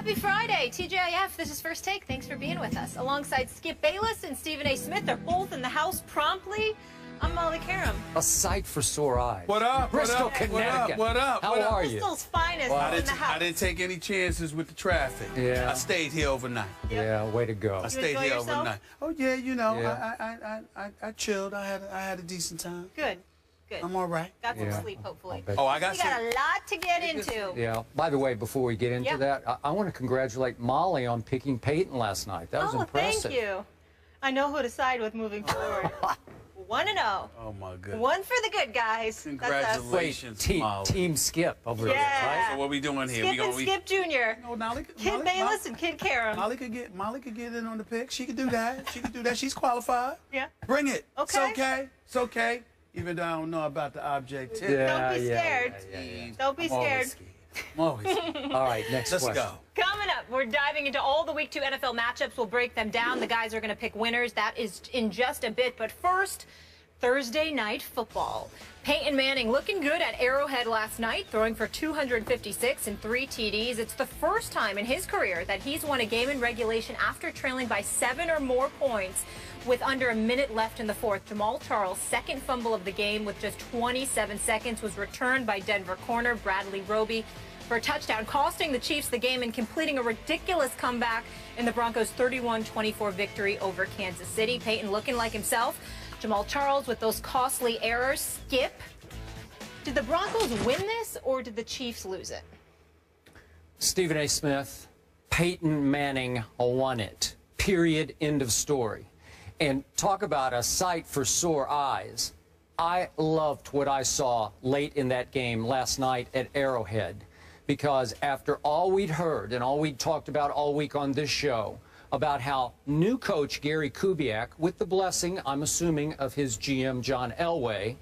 Happy Friday, TGIF. This is First Take. Thanks for being with us. Alongside Skip Bayless and Stephen A. Smith, they're both in the house promptly. I'm Molly Qerim. A sight for sore eyes. What up? Bristol, what up? Connecticut. What up? What up? How What up? are you? Bristol's finest I in the didn't, house. I didn't take any chances with the traffic. Yeah. I stayed here overnight. Yeah, way to go. I stayed enjoy here yourself? overnight. Oh yeah, you know, Yeah. I, I, I, I, I chilled. I had, I had a decent time. Good. Good. I'm all right. Got some Yeah. sleep, hopefully. bet. Oh, I got We got a lot to get into. Yeah. By the way, before we get into Yeah. that, I, I want to congratulate Molly on picking Peyton last night. That was oh, impressive. thank you. I know who to side with moving forward. One and zero. Oh my goodness. One for the good guys. That's us. Congratulations. Wait, Congratulations, team, Molly. team Skip over there, Yeah. right? So what we doing here? Skip we gonna and we, Skip Jr. No, Molly, Kid Molly, Bayless Molly, and Kid Qerim. Molly could get Molly could get in on the pick. She could do that. She could do that. She's qualified. Yeah. Bring it. It's Okay. okay. It's okay. Even though I don't know about the objectivity. Yeah, Don't be scared. yeah, yeah, yeah. Don't be I'm always scared. scared. I'm always scared. All right, next Let's question. go. Coming up, we're diving into all the Week 2 NFL matchups. We'll break them down. The guys are going to pick winners. That is in just a bit. But first, Thursday night football. Peyton Manning looking good at Arrowhead last night, throwing for 256 and three TDs. It's the first time in his career that he's won a game in regulation after trailing by seven or more points with under a minute left in the fourth. Jamaal Charles' second fumble of the game with just 27 seconds was returned by Denver corner Bradley Roby for a touchdown, costing the Chiefs the game and completing a ridiculous comeback in the Broncos' 31-24 victory over Kansas City. Peyton looking like himself. Jamaal Charles with those costly errors. Skip. Did the Broncos win this or did the Chiefs lose it? Stephen A. Smith, Peyton Manning won it. Period. End of story. And talk about a sight for sore eyes. I loved what I saw late in that game last night at Arrowhead because after all we'd heard and all we'd talked about all week on this show about how new coach Gary Kubiak, with the blessing, I'm assuming, of his GM John Elway,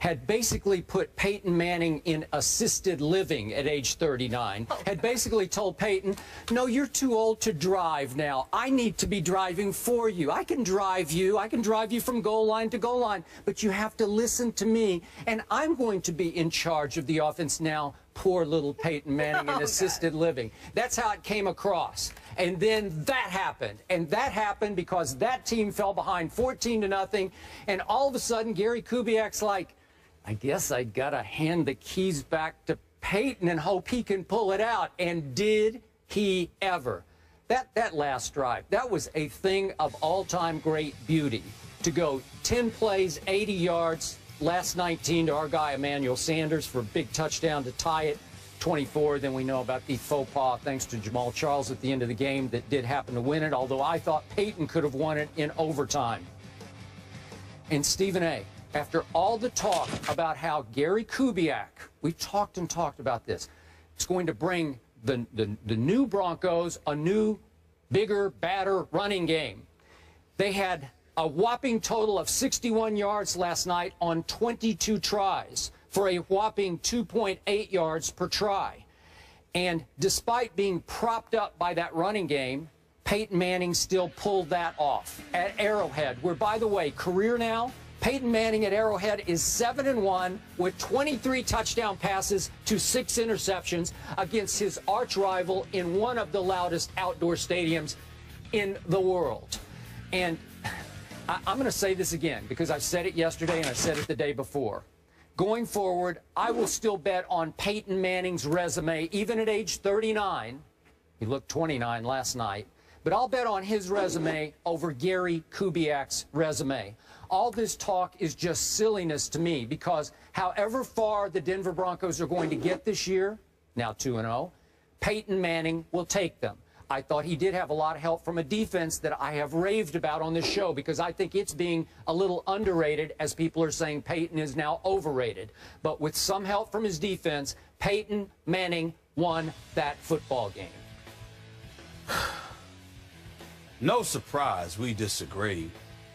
had basically put Peyton Manning in assisted living at age 39, had basically told Peyton, no, you're too old to drive now. I need to be driving for you. I can drive you. I can drive you from goal line to goal line, but you have to listen to me, and I'm going to be in charge of the offense now. Poor little Peyton Manning in oh, assisted living. That's how it came across. And then that happened. And that happened because that team fell behind 14 to nothing. And all of a sudden, Gary Kubiak's like, I guess I gotta hand the keys back to Peyton and hope he can pull it out. And did he ever? That that last drive, that was a thing of all-time great beauty. To go 10 plays, 80 yards, last 19 to our guy Emmanuel Sanders for a big touchdown to tie it. 24. Then we know about the faux pas thanks to Jamaal Charles at the end of the game that did happen to win it. Although I thought Peyton could have won it in overtime. And Stephen A., after all the talk about how Gary Kubiak, we talked and talked about this, it's going to bring the, the, the new Broncos a new, bigger, badder running game. They had a whopping total of 61 yards last night on 22 tries for a whopping 2.8 yards per try. And despite being propped up by that running game, Peyton Manning still pulled that off at Arrowhead, where, by the way, career now, Peyton Manning at Arrowhead is 7 and 1 with 23 touchdown passes to 6 interceptions against his arch rival in one of the loudest outdoor stadiums in the world. And I, I'm going to say this again because I said it yesterday and I said it the day before. Going forward, I will still bet on Peyton Manning's resume, even at age 39. He looked 29 last night. But I'll bet on his resume over Gary Kubiak's resume. All this talk is just silliness to me because however far the Denver Broncos are going to get this year, now 2 0, Peyton Manning will take them. I thought he did have a lot of help from a defense that I have raved about on this show because I think it's being a little underrated as people are saying Peyton is now overrated. But with some help from his defense, Peyton Manning won that football game. No surprise, we disagree.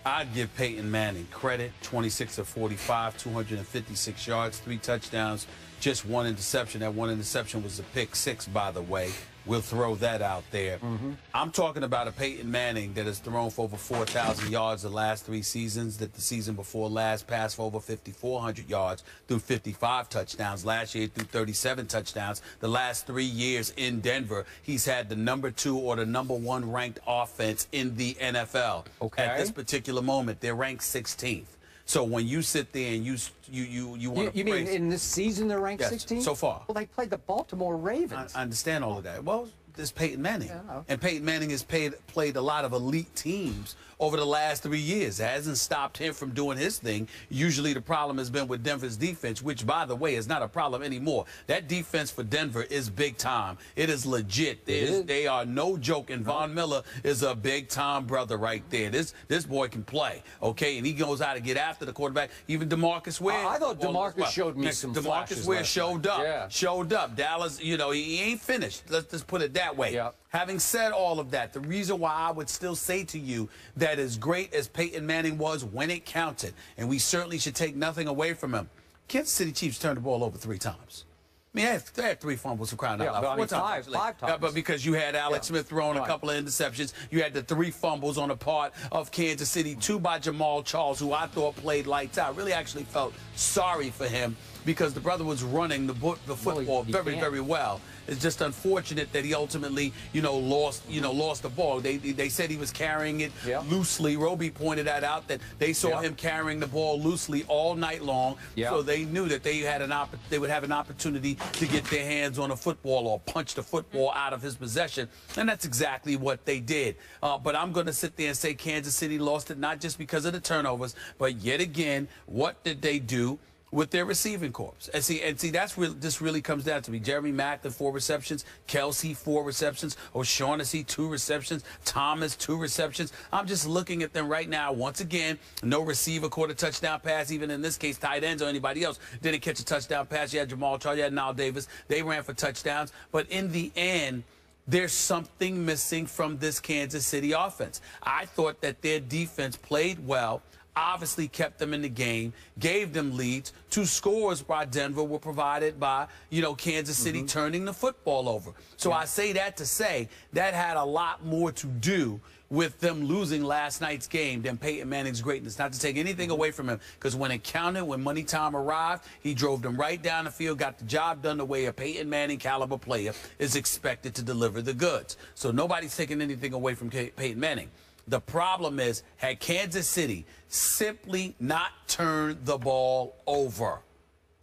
I'd give Peyton Manning credit 26 of 45, 256 yards, three touchdowns, just one interception. That one interception was a pick six, by the way. We'll throw that out there. Mm-hmm. I'm talking about a Peyton Manning that has thrown for over 4,000 yards the last three seasons, that the season before last passed for over 5,400 yards through 55 touchdowns. Last year through 37 touchdowns. The last three years in Denver, he's had the number two or the number one ranked offense in the NFL. Okay. At this particular moment, they're ranked 16th. So when you sit there and you you you you want to, you, you mean in this season they're ranked yes, 16 so far? Well, they played the Baltimore Ravens. I, I understand all of that. Well, this Peyton Manning, yeah. and Peyton Manning has paid, played a lot of elite teams over the last three years. It hasn't stopped him from doing his thing. Usually the problem has been with Denver's defense, which, by the way, is not a problem anymore. That defense for Denver is big time. It is legit. It is. They are no joke. And Von Miller is a big time brother right there. This this boy can play, okay? And he goes out to get after the quarterback. Even DeMarcus Ware. I, I thought DeMarcus well, showed me some DeMarcus Ware showed up. Yeah. Showed up. Dallas, you know, he, he ain't finished. Let's just put it that way. Yeah. Having said all of that, the reason why I would still say to you that as great as Peyton Manning was when it counted, and we certainly should take nothing away from him, Kansas City Chiefs turned the ball over three times. I mean, they had, three fumbles for crying yeah, out loud. I mean, five, five times. Yeah, but because you had Alex yeah. Smith throwing right. a couple of interceptions, you had the three fumbles on the part of Kansas City, two by Jamaal Charles, who I thought played lights out. Really actually felt sorry for him because the brother was running the, the football well, very, can't. very well. It's just unfortunate that he ultimately, you know, lost, you know, lost the ball. They they said he was carrying it yeah. loosely. Roby pointed that out that they saw yeah. him carrying the ball loosely all night long. Yeah. So they knew that they had an opp- they would have an opportunity to get their hands on a football or punch the football out of his possession, and that's exactly what they did. Uh, but I'm going to sit there and say Kansas City lost it not just because of the turnovers, but yet again, what did they do? With their receiving corps. And see, and see, that's really this really comes down to me. Jeremy Maclin, four receptions, Kelce, four receptions, O'Shaughnessy, two receptions, Thomas, two receptions. I'm just looking at them right now. Once again, no receiver caught a touchdown pass, even in this case, tight ends or anybody else didn't catch a touchdown pass. You had Jamaal Charles, you had Knile Davis. They ran for touchdowns. But in the end, there's something missing from this Kansas City offense. I thought that their defense played well obviously kept them in the game, gave them leads. Two scores by Denver were provided by, you know, Kansas City mm-hmm. turning the football over. So yeah. I say that to say that had a lot more to do with them losing last night's game than Peyton Manning's greatness. Not to take anything away from him, because when it counted, when money time arrived, he drove them right down the field, got the job done the way a Peyton Manning caliber player is expected to deliver the goods. So nobody's taking anything away from Peyton Manning. The problem is, had Kansas City simply not turned the ball over,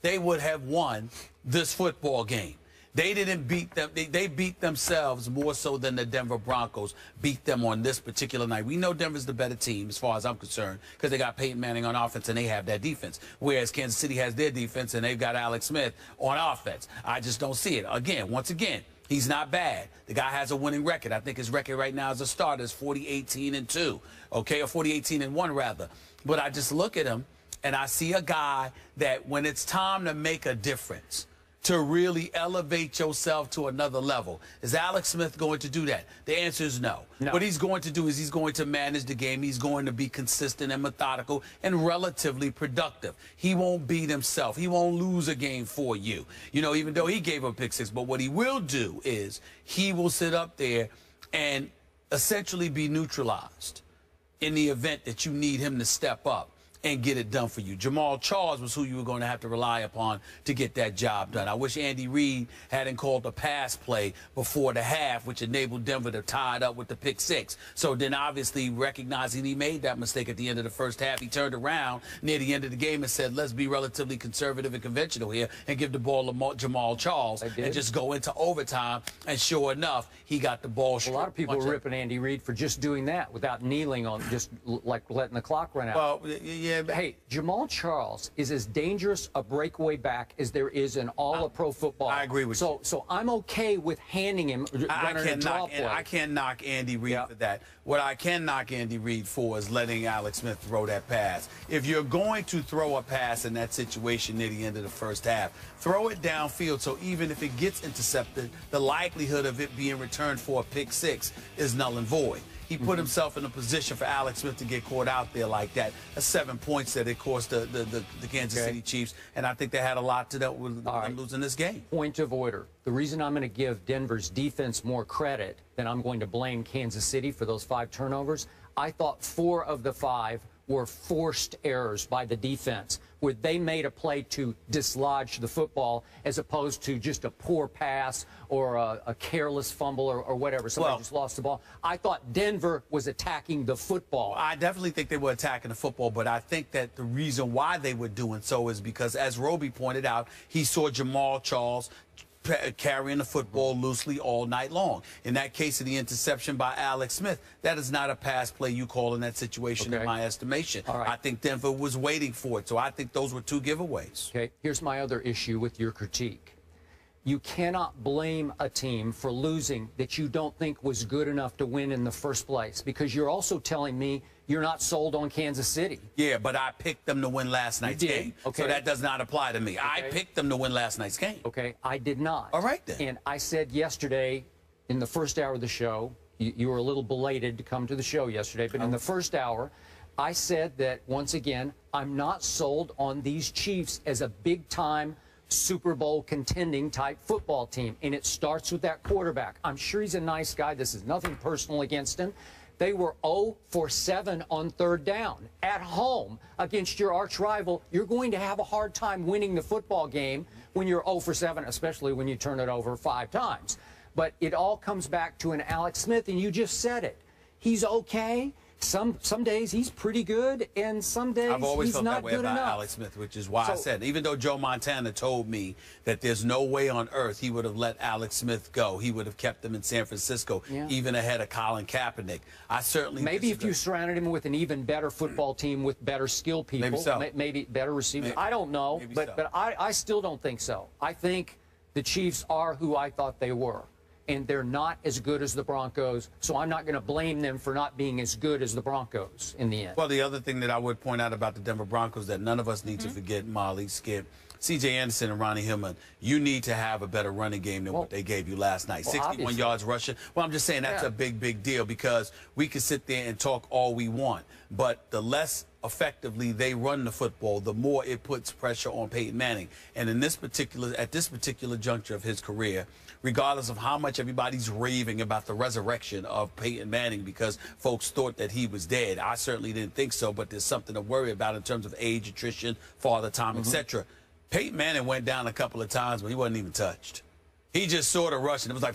they would have won this football game. They didn't beat them. They, they, beat themselves more so than the Denver Broncos beat them on this particular night. We know Denver's the better team as far as I'm concerned because they got Peyton Manning on offense and they have that defense. Whereas Kansas City has their defense and they've got Alex Smith on offense. I just don't see it. Again, once again, He's not bad. The guy has a winning record. I think his record right now as a starter is 40 18 and 2, okay, or 40 18 and 1 rather. But I just look at him and I see a guy that when it's time to make a difference, to really elevate yourself to another level. Is Alex Smith going to do that? The answer is no. no. What he's going to do is he's going to manage the game. He's going to be consistent and methodical and relatively productive. He won't beat himself. He won't lose a game for you. You know, even though he gave up pick six. But what he will do is he will sit up there and essentially be neutralized in the event that you need him to step up and get it done for you. Jamaal Charles was who you were going to have to rely upon to get that job done. I wish Andy Reid hadn't called the pass play before the half, which enabled Denver to tie it up with the pick six. So then, obviously, recognizing he made that mistake at the end of the first half, he turned around near the end of the game and said, let's be relatively conservative and conventional here and give the ball to Jamaal Charles and just go into overtime. And sure enough, he got the ball. A lot of people were ripping Andy Reid for just doing that without kneeling on, just like letting the clock run out. Well, yeah, yeah. Hey, Jamaal Charles is as dangerous a breakaway back as there is in all I, of uh, pro football. I agree with so, you. So I'm okay with handing him I, I can't knock, play. I can't knock Andy Reid for that. What I can knock Andy Reid for is letting Alex Smith throw that pass. If you're going to throw a pass in that situation near the end of the first half, throw it downfield so even if it gets intercepted, the likelihood of it being returned for a pick six is null and void. He put mm-hmm. himself in a position for Alex Smith to get caught out there like that. That's seven points that it cost the, the, the, the Kansas Okay. City Chiefs, and I think they had a lot to do with them right. losing this game. Point of order. The reason I'm going to give Denver's defense more credit than I'm going to blame Kansas City for those five turnovers, I thought four of the five were forced errors by the defense, where they made a play to dislodge the football as opposed to just a poor pass or a, a careless fumble or, or whatever. Somebody Well- just lost the ball. I thought Denver was attacking the football. I definitely think they were attacking the football, but I think that the reason why they were doing so is because, as Roby pointed out, he saw Jamaal Charles carrying the football loosely all night long. In that case of the interception by Alex Smith, that is not a pass play you call in that situation, Okay. in my estimation. Right. I think Denver was waiting for it, so I think those were two giveaways. Okay, here's my other issue with your critique. You cannot blame a team for losing that you don't think was good enough to win in the first place because you're also telling me you're not sold on Kansas City. Yeah, but I picked them to win last night's game. Okay. So that does not apply to me. I picked them to win last night's game. Okay, I did not. All right, then. And I said yesterday in the first hour of the show, you, you were a little belated to come to the show yesterday, but in the first hour, I said that once again, I'm not sold on these Chiefs as a big time Super Bowl contending type football team. And it starts with that quarterback. I'm sure he's a nice guy. This is nothing personal against him. They were 0 for 7 on third down at home against your arch rival. You're going to have a hard time winning the football game when you're 0 for 7, especially when you turn it over five times. But it all comes back to an Alex Smith, and you just said it. He's okay. Some some days he's pretty good, and some days I've always he's felt not that way good about enough. Alex Smith, which is why I said, even though Joe Montana told me that there's no way on earth he would have let Alex Smith go, he would have kept him in San Francisco, Yeah. even ahead of Colin Kaepernick. I certainly Maybe if you surrounded him with an even better football team with better skill people, Maybe so. may- maybe better receivers. Maybe- I don't know, maybe but so. but I, I still don't think so. I think the Chiefs are who I thought they were, and they're not as good as the Broncos. So I'm not going to blame them for not being as good as the Broncos in the end. Well, the other thing that I would point out about the Denver Broncos that none of us need Mm-hmm. to forget, Molly, Skip, C.J. Anderson and Ronnie Hillman, you need to have a better running game than Well- what they gave you last night. well, 61 obviously. yards rushing. Well, I'm just saying that's Yeah. a big, big deal because we can sit there and talk all we want, but the less effectively they run the football, the more it puts pressure on Peyton Manning. And in this particular, at this particular juncture of his career, regardless of how much everybody's raving about the resurrection of Peyton Manning because folks thought that he was dead. I certainly didn't think so, but there's something to worry about in terms of age, attrition, father time, mm-hmm. etc. Peyton Manning went down a couple of times, but he wasn't even touched. He just sort of rushed, and it was like,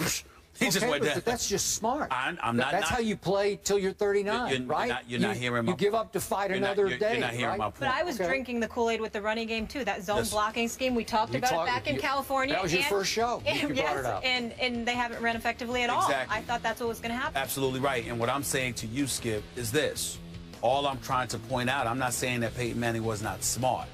he just went down. that's just smart. I'm- I'm not- That's not- how you play till you're 39, You're- you're right? not- you're not you, hearing my You give up to fight You're not- another you're- day. you're not hearing right? my point. But I was Okay. drinking the Kool-Aid with the running game too. That zone Yes. blocking scheme we talked You about talked- it back in you- California. that was your and- first show. You yes, it up. and and they haven't run effectively at all. I thought that's what was going to happen. Absolutely right. And what I'm saying to you, Skip, is this. All I'm trying to point out, I'm not saying that Peyton Manning was not smart.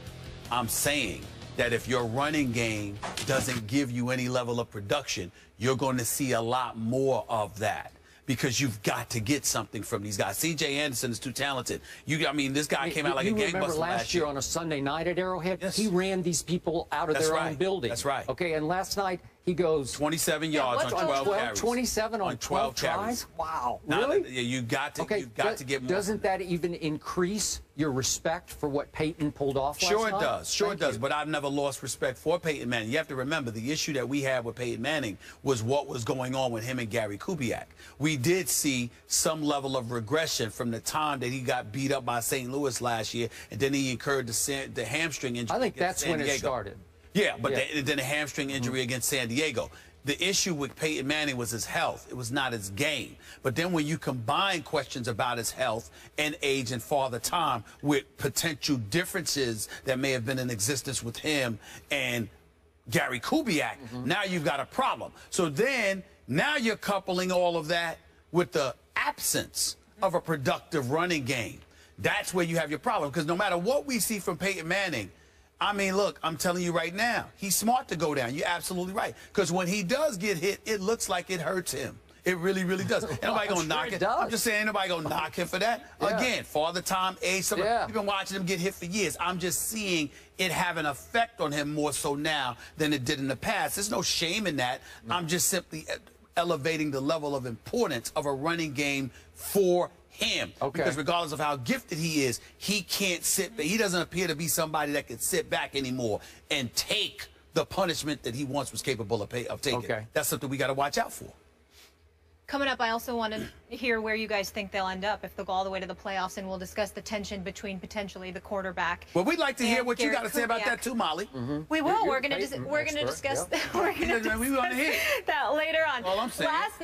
I'm saying that if your running game doesn't give you any level of production, you're going to see a lot more of that. Because you've got to get something from these guys. C.J. Anderson is too talented. You, I mean, this guy came out like a remember gangbuster last year on a Sunday night at Arrowhead? Yes. He ran these people out of That's their own building. That's right. Okay, and last night he goes 27 Yeah, yards on on 12, 12, carries. 27 on, 12, carries. tries. Wow, Now, really? yeah, you got to, okay, you've got do- to get more. Doesn't that even increase your respect for what Peyton pulled off last Sure it night? does. Sure Thank it does. you. But I've never lost respect for Peyton Manning. You have to remember the issue that we had with Peyton Manning was what was going on with him and Gary Kubiak. We did see some level of regression from the time that he got beat up by St. Louis last year, and then he incurred the, the hamstring injury. I think that's San when it started. Yeah, but Yeah. Then, a hamstring injury against San Diego. The issue with Peyton Manning was his health. It was not his game. But then when you combine questions about his health and age and father time with potential differences that may have been in existence with him and Gary Kubiak, Mm-hmm. now you've got a problem. So then now you're coupling all of that with the absence of a productive running game. That's where you have your problem. Because no matter what we see from Peyton Manning, I mean, look, I'm telling you right now, he's smart to go down. You're absolutely right. Because when he does get hit, it looks like it hurts him. It really, really does. Ain't nobody gonna sure knock it it. I'm just saying, ain't nobody gonna knock him for that. Yeah. Again, father time, age, something. Yeah. We've been watching him get hit for years. I'm just seeing it have an effect on him more so now than it did in the past. There's no shame in that. I'm just simply elevating the level of importance of a running game for him. Okay. Because regardless of how gifted he is, he can't sit back. He doesn't appear to be somebody that can sit back anymore and take the punishment that he once was capable of, pay, of taking. Okay. That's something we got to watch out for. Coming up, I also want to hear where you guys think they'll end up if they'll go all the way to the playoffs, and we'll discuss the tension between potentially the quarterback. Well, we'd like to hear and what you got to say about that too, Molly. We will. You're We're gonna dis- we're gonna discuss yeah. we're gonna We wanna discuss hear that later on. All I'm saying. Last